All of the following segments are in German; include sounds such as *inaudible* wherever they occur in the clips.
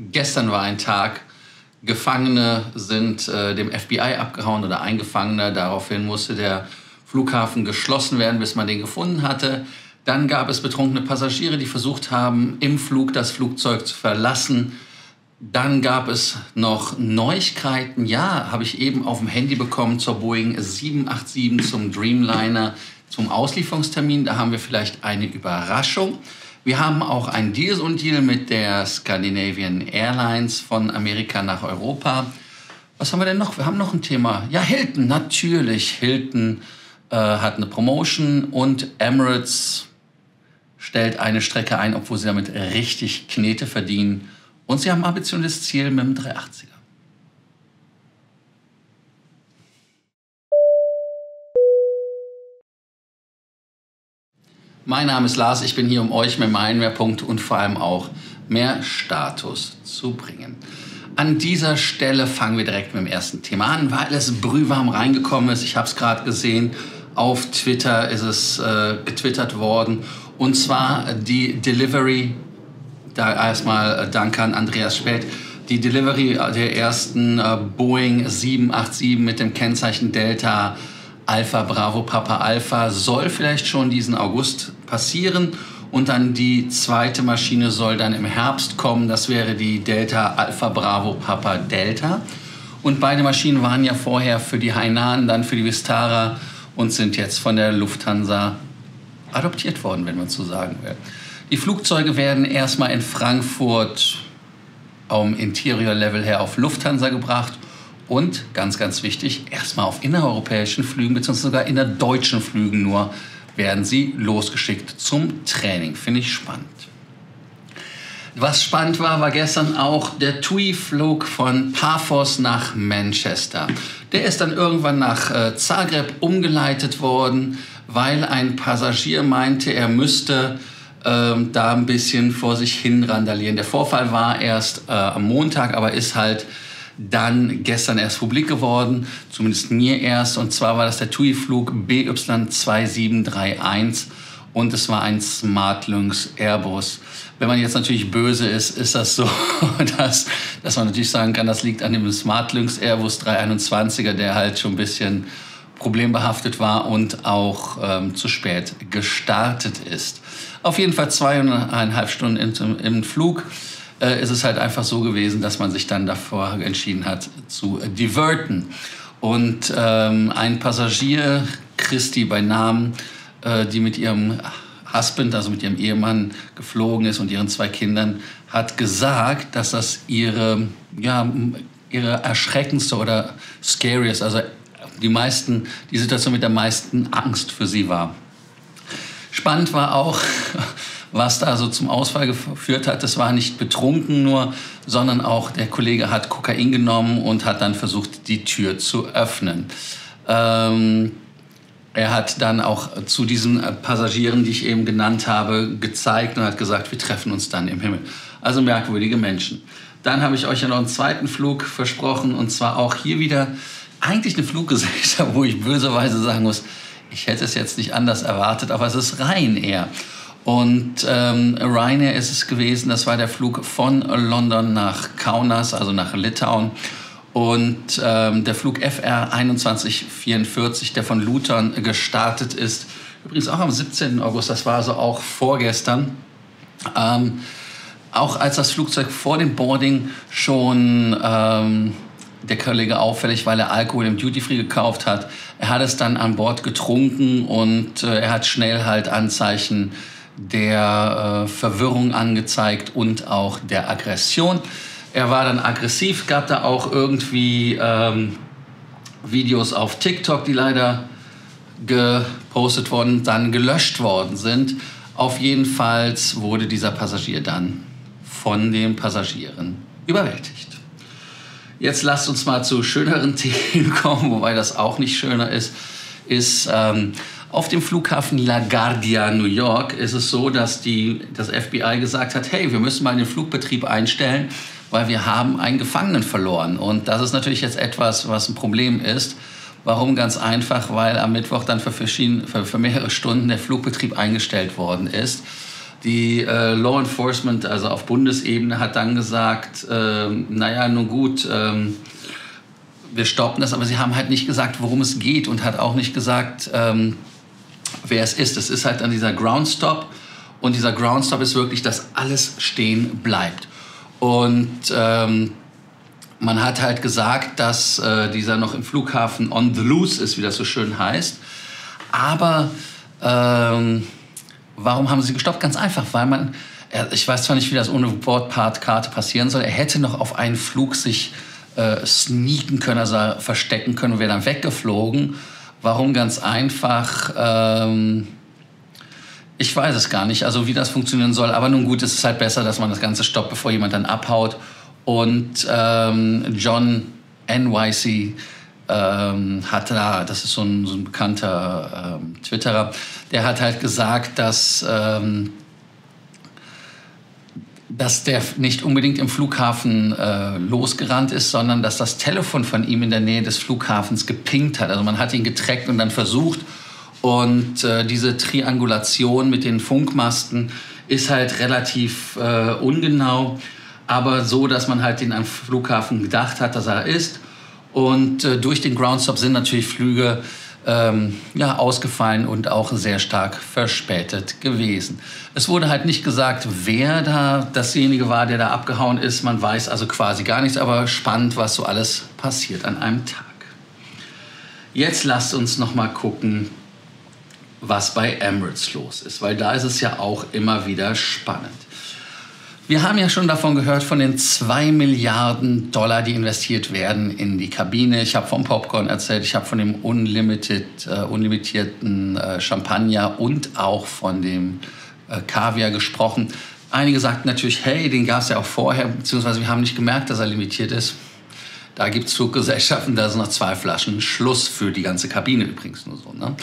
Gestern war ein Tag. Gefangene sind äh, dem FBI abgehauen oder Eingefangene. Daraufhin musste der Flughafen geschlossen werden, bis man den gefunden hatte. Dann gab es betrunkene Passagiere, die versucht haben, im Flug das Flugzeug zu verlassen. Dann gab es noch Neuigkeiten. Ja, habe ich eben auf dem Handy bekommen zur Boeing 787 zum Dreamliner zum Auslieferungstermin. Da haben wir vielleicht eine Überraschung. Wir haben auch ein Deal und Deal mit der Scandinavian Airlines von Amerika nach Europa. Was haben wir denn noch? Wir haben noch ein Thema. Ja, Hilton, natürlich. Hilton äh, hat eine Promotion und Emirates stellt eine Strecke ein, obwohl sie damit richtig Knete verdienen. Und sie haben ein ambitioniertes Ziel mit dem 380er. Mein Name ist Lars, ich bin hier, um euch mehr Meilenmehrpunkte und vor allem auch mehr Status zu bringen. An dieser Stelle fangen wir direkt mit dem ersten Thema an, weil es brühwarm reingekommen ist. Ich habe es gerade gesehen, auf Twitter ist es äh, getwittert worden. Und zwar die Delivery, da erstmal äh, Danke an Andreas Spät, die Delivery der ersten äh, Boeing 787 mit dem Kennzeichen Delta Alpha Bravo Papa Alpha soll vielleicht schon diesen August passieren und dann die zweite Maschine soll dann im Herbst kommen. Das wäre die Delta Alpha Bravo Papa Delta. Und beide Maschinen waren ja vorher für die Hainan, dann für die Vistara und sind jetzt von der Lufthansa adoptiert worden, wenn man so sagen will. Die Flugzeuge werden erstmal in Frankfurt am Interior-Level her auf Lufthansa gebracht und ganz, ganz wichtig, erstmal auf innereuropäischen Flügen, beziehungsweise sogar innerdeutschen Flügen nur, werden sie losgeschickt zum Training. Finde ich spannend. Was spannend war, war gestern auch der TUI-Flug von Paphos nach Manchester. Der ist dann irgendwann nach äh, Zagreb umgeleitet worden, weil ein Passagier meinte, er müsste ähm, da ein bisschen vor sich hin randalieren. Der Vorfall war erst äh, am Montag, aber ist halt dann gestern erst publik geworden, zumindest mir erst. Und zwar war das der TUI-Flug BY2731 und es war ein Smartlynx Airbus. Wenn man jetzt natürlich böse ist, ist das so, *laughs* dass, dass man natürlich sagen kann, das liegt an dem Smartlynx Airbus 321er, der halt schon ein bisschen problembehaftet war und auch ähm, zu spät gestartet ist. Auf jeden Fall zweieinhalb Stunden im, im Flug äh, ist es halt einfach so gewesen, dass man sich dann davor entschieden hat zu diverten. Und ähm, ein Passagier, Christi bei Namen, äh, die mit ihrem Husband, also mit ihrem Ehemann geflogen ist und ihren zwei Kindern, hat gesagt, dass das ihre, ja, ihre erschreckendste oder scariest, also die meisten, die Situation mit der meisten Angst für sie war. Spannend war auch, was da so zum Ausfall geführt hat. Das war nicht betrunken nur, sondern auch der Kollege hat Kokain genommen und hat dann versucht, die Tür zu öffnen. Ähm, er hat dann auch zu diesen Passagieren, die ich eben genannt habe, gezeigt und hat gesagt, wir treffen uns dann im Himmel. Also merkwürdige Menschen. Dann habe ich euch ja noch einen zweiten Flug versprochen und zwar auch hier wieder eigentlich eine Fluggesellschaft, *laughs* wo ich böserweise sagen muss, ich hätte es jetzt nicht anders erwartet, aber es ist Ryanair. Und ähm, Ryanair ist es gewesen, das war der Flug von London nach Kaunas, also nach Litauen. Und ähm, der Flug FR 2144, der von Luton gestartet ist, übrigens auch am 17. August, das war also auch vorgestern. Ähm, auch als das Flugzeug vor dem Boarding schon ähm, der Kollege auffällig, weil er Alkohol im Duty Free gekauft hat. Er hat es dann an Bord getrunken und äh, er hat schnell halt Anzeichen der äh, Verwirrung angezeigt und auch der Aggression. Er war dann aggressiv, gab da auch irgendwie ähm, Videos auf TikTok, die leider gepostet worden, dann gelöscht worden sind. Auf jeden Fall wurde dieser Passagier dann von den Passagieren überwältigt. Jetzt lasst uns mal zu schöneren *laughs* Themen kommen, wobei das auch nicht schöner ist. Ist ähm, auf dem Flughafen LaGuardia, New York, ist es so, dass die, das FBI gesagt hat, hey, wir müssen mal den Flugbetrieb einstellen, weil wir haben einen Gefangenen verloren. Und das ist natürlich jetzt etwas, was ein Problem ist. Warum? Ganz einfach, weil am Mittwoch dann für, für, für mehrere Stunden der Flugbetrieb eingestellt worden ist. Die äh, Law Enforcement, also auf Bundesebene, hat dann gesagt, äh, naja, nun gut, ähm, wir stoppen das, aber sie haben halt nicht gesagt, worum es geht und hat auch nicht gesagt, ähm, wer es ist. Es ist halt dann dieser Ground Stop und dieser Ground Stop ist wirklich, dass alles stehen bleibt. Und ähm, man hat halt gesagt, dass äh, dieser noch im Flughafen on the loose ist, wie das so schön heißt. Aber ähm, warum haben sie gestoppt? Ganz einfach, weil man, ich weiß zwar nicht, wie das ohne Bordkarte passieren soll, er hätte noch auf einen Flug sich äh, sneaken können, also verstecken können und wäre dann weggeflogen. Warum? Ganz einfach. Ähm, ich weiß es gar nicht, also wie das funktionieren soll. Aber nun gut, es ist halt besser, dass man das Ganze stoppt, bevor jemand dann abhaut. Und ähm, John NYC ähm, hat da, das ist so ein, so ein bekannter ähm, Twitterer, der hat halt gesagt, dass, ähm, dass der nicht unbedingt im Flughafen äh, losgerannt ist, sondern dass das Telefon von ihm in der Nähe des Flughafens gepinkt hat. Also man hat ihn getrackt und dann versucht. Und äh, diese Triangulation mit den Funkmasten ist halt relativ äh, ungenau, aber so, dass man halt den am Flughafen gedacht hat, dass er ist. Und äh, durch den Groundstop sind natürlich Flüge ähm, ja, ausgefallen und auch sehr stark verspätet gewesen. Es wurde halt nicht gesagt, wer da dasjenige war, der da abgehauen ist. Man weiß also quasi gar nichts, aber spannend, was so alles passiert an einem Tag. Jetzt lasst uns noch mal gucken, was bei Emirates los ist, weil da ist es ja auch immer wieder spannend. Wir haben ja schon davon gehört, von den 2 Milliarden Dollar, die investiert werden in die Kabine. Ich habe vom Popcorn erzählt, ich habe von dem unlimited, äh, unlimitierten äh, Champagner und auch von dem äh, Kaviar gesprochen. Einige sagten natürlich, hey, den gab es ja auch vorher, beziehungsweise wir haben nicht gemerkt, dass er limitiert ist. Da gibt es Fluggesellschaften, da sind noch zwei Flaschen Schluss für die ganze Kabine übrigens nur so. Ne?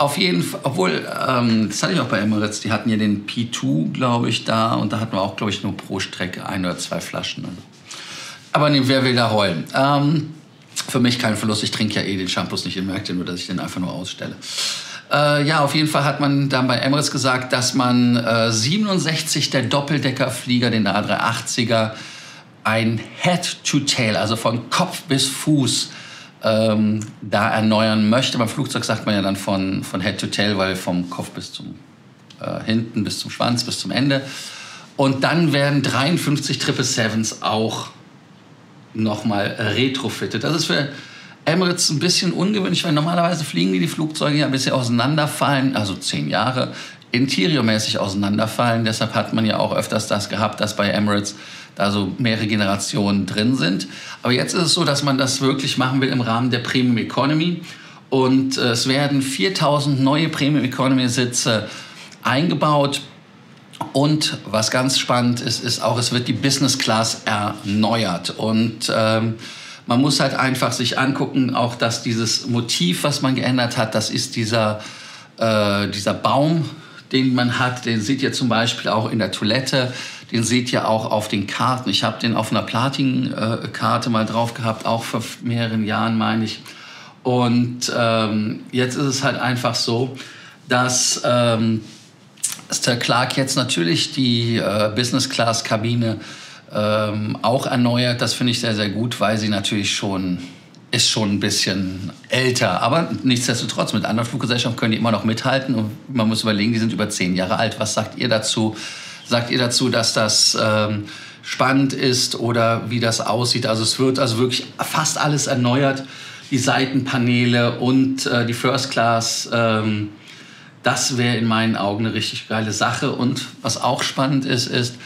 Auf jeden Fall, obwohl, ähm, das hatte ich auch bei Emirates, die hatten ja den P2, glaube ich, da und da hatten wir auch, glaube ich, nur pro Strecke ein oder zwei Flaschen. Also. Aber nee, wer will da heulen? Ähm, für mich kein Verlust, ich trinke ja eh den Shampoos nicht in Märkten, nur dass ich den einfach nur ausstelle. Äh, ja, auf jeden Fall hat man dann bei Emirates gesagt, dass man äh, 67 der Doppeldeckerflieger, den A380er, ein Head-to-Tail, also von Kopf bis Fuß, ähm, da erneuern möchte. Beim Flugzeug sagt man ja dann von, von Head to Tail, weil vom Kopf bis zum äh, hinten bis zum Schwanz bis zum Ende. Und dann werden 53 Sevens auch nochmal retrofitted. Das ist für Emirates ein bisschen ungewöhnlich, weil normalerweise fliegen die, die Flugzeuge ja ein bisschen auseinanderfallen, also zehn Jahre, interiormäßig auseinanderfallen. Deshalb hat man ja auch öfters das gehabt, dass bei Emirates da so mehrere Generationen drin sind. Aber jetzt ist es so, dass man das wirklich machen will im Rahmen der Premium Economy. Und äh, es werden 4000 neue Premium Economy Sitze eingebaut. Und was ganz spannend ist, ist auch, es wird die Business Class erneuert. Und ähm, man muss halt einfach sich angucken, auch dass dieses Motiv, was man geändert hat, das ist dieser, äh, dieser Baum, den man hat. Den seht ihr zum Beispiel auch in der Toilette. Den seht ihr auch auf den Karten. Ich habe den auf einer Platin-Karte mal drauf gehabt, auch vor mehreren Jahren, meine ich. Und ähm, jetzt ist es halt einfach so, dass ähm, Sir Clark jetzt natürlich die äh, Business-Class-Kabine ähm, auch erneuert. Das finde ich sehr, sehr gut, weil sie natürlich schon ist schon ein bisschen älter. Aber nichtsdestotrotz, mit anderen Fluggesellschaften können die immer noch mithalten. Und man muss überlegen, die sind über zehn Jahre alt. Was sagt ihr dazu? Sagt ihr dazu, dass das ähm, spannend ist oder wie das aussieht? Also es wird also wirklich fast alles erneuert. Die Seitenpaneele und äh, die First Class. Ähm, das wäre in meinen Augen eine richtig geile Sache. Und was auch spannend ist, ist,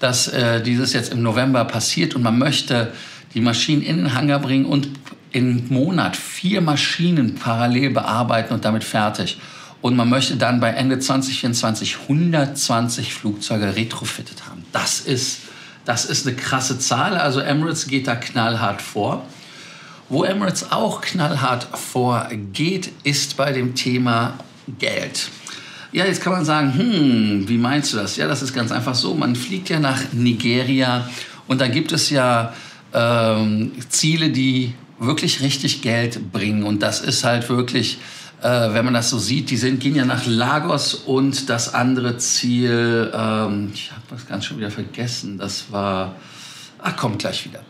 dass äh, dieses jetzt im November passiert und man möchte die Maschinen in den Hangar bringen und im Monat vier Maschinen parallel bearbeiten und damit fertig. Und man möchte dann bei Ende 2024 120 Flugzeuge retrofitted haben. Das ist, das ist eine krasse Zahl. Also Emirates geht da knallhart vor. Wo Emirates auch knallhart vorgeht, ist bei dem Thema Geld. Ja, jetzt kann man sagen, hm, wie meinst du das? Ja, das ist ganz einfach so. Man fliegt ja nach Nigeria und da gibt es ja ähm, Ziele, die wirklich richtig Geld bringen. Und das ist halt wirklich äh, wenn man das so sieht, die sind, gehen ja nach Lagos und das andere Ziel, ähm, ich habe das ganz schon wieder vergessen, das war, ach, kommt gleich wieder.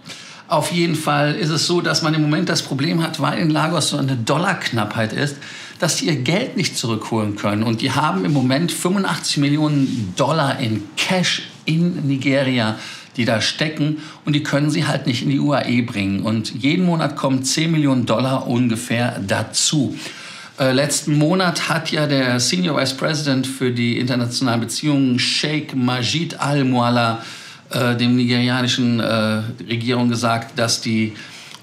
Auf jeden Fall ist es so, dass man im Moment das Problem hat, weil in Lagos so eine Dollarknappheit ist, dass sie ihr Geld nicht zurückholen können. Und die haben im Moment 85 Millionen Dollar in Cash in Nigeria, die da stecken. Und die können sie halt nicht in die UAE bringen. Und jeden Monat kommen 10 Millionen Dollar ungefähr dazu. Äh, letzten Monat hat ja der Senior Vice President für die internationalen Beziehungen Sheikh Majid Al-Mualla äh, dem nigerianischen äh, Regierung gesagt, dass die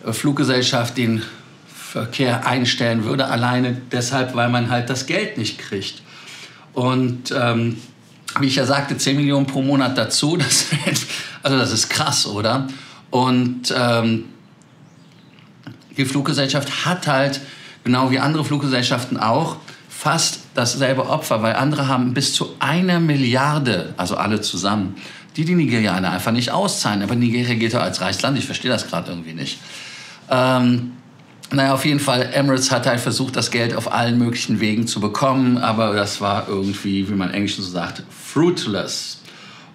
äh, Fluggesellschaft den Verkehr einstellen würde, alleine deshalb, weil man halt das Geld nicht kriegt. Und ähm, wie ich ja sagte, 10 Millionen pro Monat dazu, *laughs* das, also das ist krass, oder? Und ähm, die Fluggesellschaft hat halt genau wie andere Fluggesellschaften auch, fast dasselbe Opfer, weil andere haben bis zu einer Milliarde, also alle zusammen, die die Nigerianer einfach nicht auszahlen. Aber Nigeria geht ja als reiches Land, ich verstehe das gerade irgendwie nicht. Ähm, naja, auf jeden Fall, Emirates hat halt versucht, das Geld auf allen möglichen Wegen zu bekommen, aber das war irgendwie, wie man Englisch so sagt, fruitless.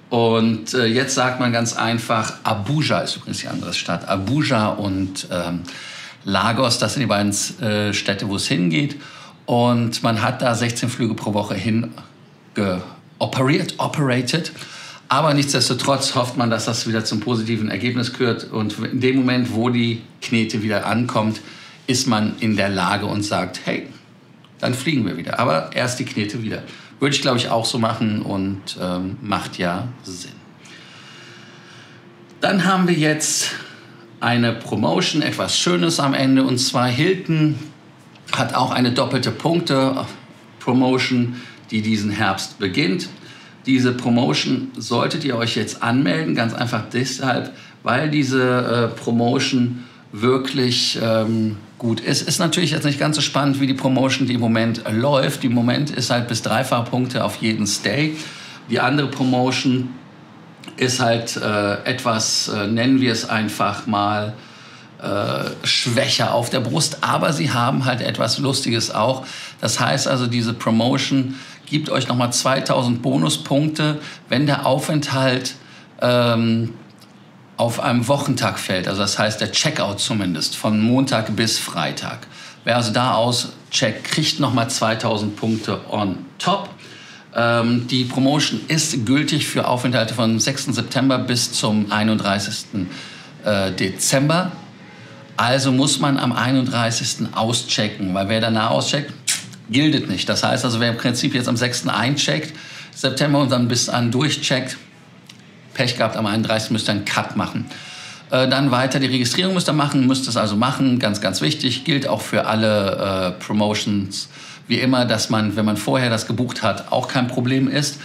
Und äh, jetzt sagt man ganz einfach, Abuja ist übrigens die andere Stadt, Abuja und ähm, Lagos, das sind die beiden äh, Städte, wo es hingeht. Und man hat da 16 Flüge pro Woche hin geoperiert, operated. Aber nichtsdestotrotz hofft man, dass das wieder zum positiven Ergebnis gehört. Und in dem Moment, wo die Knete wieder ankommt, ist man in der Lage und sagt, hey, dann fliegen wir wieder. Aber erst die Knete wieder. Würde ich, glaube ich, auch so machen und ähm, macht ja Sinn. Dann haben wir jetzt eine Promotion, etwas Schönes am Ende. Und zwar Hilton hat auch eine doppelte Punkte-Promotion, die diesen Herbst beginnt. Diese Promotion solltet ihr euch jetzt anmelden, ganz einfach deshalb, weil diese äh, Promotion wirklich ähm, gut ist. Ist natürlich jetzt nicht ganz so spannend wie die Promotion, die im Moment läuft. Im Moment ist halt bis dreifach Punkte auf jeden Stay. Die andere Promotion ist halt äh, etwas, äh, nennen wir es einfach mal, äh, schwächer auf der Brust, aber sie haben halt etwas Lustiges auch. Das heißt also, diese Promotion gibt euch nochmal 2000 Bonuspunkte, wenn der Aufenthalt ähm, auf einem Wochentag fällt. Also das heißt der Checkout zumindest von Montag bis Freitag. Wer also da auscheckt, kriegt nochmal 2000 Punkte on top. Ähm, die Promotion ist gültig für Aufenthalte vom 6. September bis zum 31. Äh, Dezember. Also muss man am 31. auschecken, weil wer danach auscheckt, gilt nicht. Das heißt also, wer im Prinzip jetzt am 6. eincheckt, September und dann bis an durchcheckt, Pech gehabt, am 31. müsst ihr einen Cut machen. Äh, dann weiter die Registrierung müsst ihr machen, müsst es also machen, ganz, ganz wichtig, gilt auch für alle äh, Promotions wie immer, dass man, wenn man vorher das gebucht hat, auch kein Problem ist.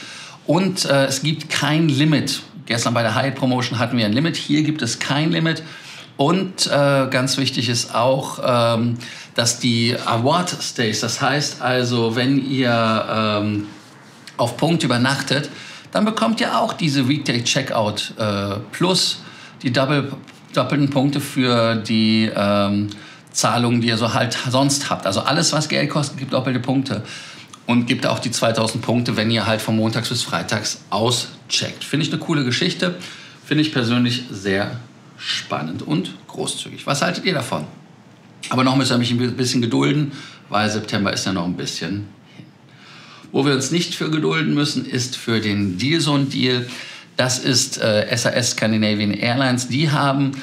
Und äh, es gibt kein Limit. Gestern bei der Hyatt Promotion hatten wir ein Limit. Hier gibt es kein Limit. Und äh, ganz wichtig ist auch, ähm, dass die Award Stays, das heißt also, wenn ihr ähm, auf Punkt übernachtet, dann bekommt ihr auch diese Weekday Checkout äh, plus die Double, doppelten Punkte für die ähm, Zahlungen, die ihr so halt sonst habt. Also alles, was Geld kostet, gibt doppelte Punkte. Und gibt auch die 2000 Punkte, wenn ihr halt von montags bis freitags auscheckt. Finde ich eine coole Geschichte. Finde ich persönlich sehr spannend und großzügig. Was haltet ihr davon? Aber noch müsst ihr mich ein bisschen gedulden, weil September ist ja noch ein bisschen hin. Wo wir uns nicht für gedulden müssen, ist für den Dealzone-Deal. Das ist äh, SAS Scandinavian Airlines. Die haben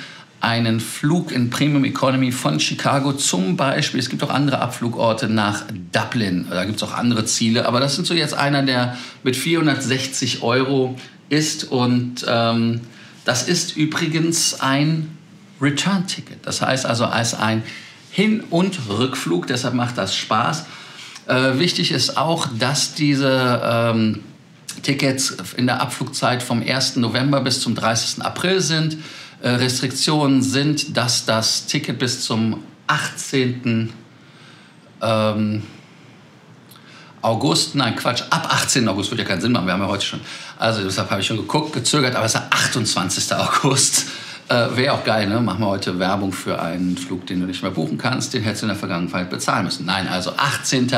einen Flug in Premium Economy von Chicago zum Beispiel, es gibt auch andere Abflugorte nach Dublin, da gibt es auch andere Ziele, aber das sind so jetzt einer, der mit 460 Euro ist und ähm, das ist übrigens ein Return-Ticket. Das heißt also als ein Hin- und Rückflug, deshalb macht das Spaß. Äh, wichtig ist auch, dass diese ähm, Tickets in der Abflugzeit vom 1. November bis zum 30. April sind. Äh, Restriktionen sind, dass das Ticket bis zum 18. Ähm, August, nein Quatsch, ab 18. August würde ja keinen Sinn machen, wir haben ja heute schon, also deshalb habe ich schon geguckt, gezögert, aber es ist der 28. *laughs* August, Äh, Wäre auch geil, ne? Machen wir heute Werbung für einen Flug, den du nicht mehr buchen kannst. Den hättest du in der Vergangenheit bezahlen müssen. Nein, also 18.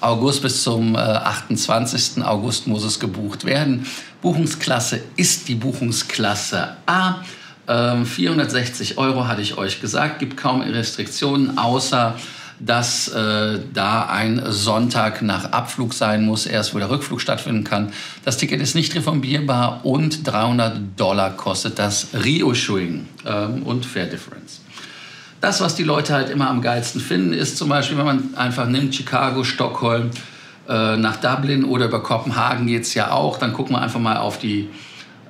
August bis zum äh, 28. August muss es gebucht werden. Buchungsklasse ist die Buchungsklasse A. Ähm, 460 Euro hatte ich euch gesagt, gibt kaum Restriktionen, außer dass äh, da ein Sonntag nach Abflug sein muss, erst wo der Rückflug stattfinden kann. Das Ticket ist nicht refundierbar und 300 Dollar kostet das Reissuing ähm, und Fair Difference. Das, was die Leute halt immer am geilsten finden, ist zum Beispiel, wenn man einfach nimmt Chicago, Stockholm, äh, nach Dublin oder über Kopenhagen geht es ja auch, dann gucken wir einfach mal auf die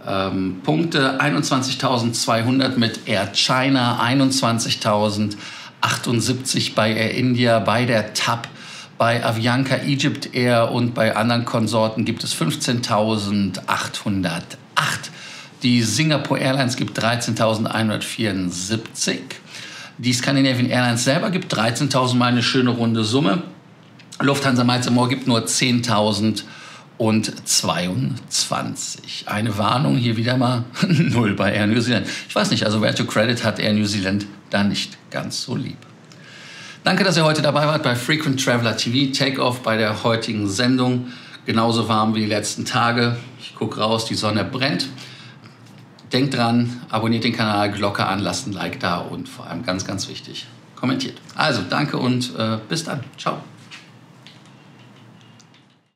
ähm, Punkte. 21.200 mit Air China, 21.000 78 bei Air India, bei der TAP, bei Avianca Egypt Air und bei anderen Konsorten gibt es 15.808. Die Singapore Airlines gibt 13.174. Die Scandinavian Airlines selber gibt 13.000 mal eine schöne runde Summe. Lufthansa Miles More gibt nur 10.000 und 22. Eine Warnung hier wieder mal *laughs* null bei Air New Zealand. Ich weiß nicht, also Where to Credit hat Air New Zealand da nicht ganz so lieb. Danke, dass ihr heute dabei wart bei Frequent Traveler TV. Takeoff bei der heutigen Sendung. Genauso warm wie die letzten Tage. Ich gucke raus, die Sonne brennt. Denkt dran, abonniert den Kanal, Glocke an, lasst ein Like da und vor allem ganz, ganz wichtig, kommentiert. Also danke und äh, bis dann. Ciao.